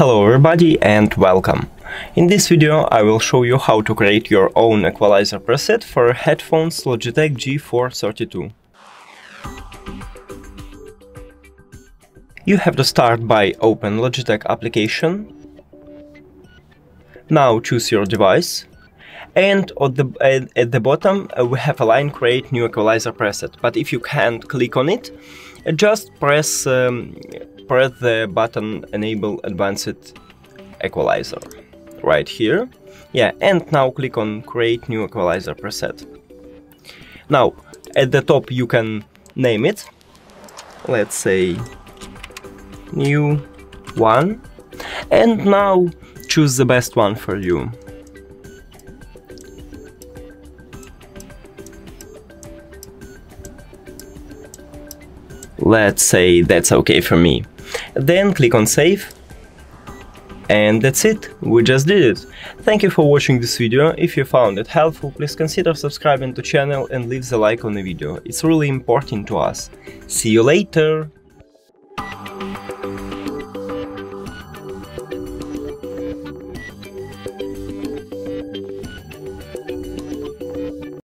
Hello everybody and welcome. In this video I will show you how to create your own equalizer preset for headphones Logitech G432. You have to start by open Logitech application. Now choose your device and at the, at, the bottom uh, we have a line create new equalizer preset but if you can't click on it just press um, press the button enable advanced equalizer right here. Yeah and now click on create new equalizer preset. Now at the top you can name it. Let's say new one. And now choose the best one for you let's say that's okay for me then click on save. And that's it, we just did it. Thank you for watching this video, if you found it helpful please consider subscribing to channel and leave the like on the video, it's really important to us. See you later!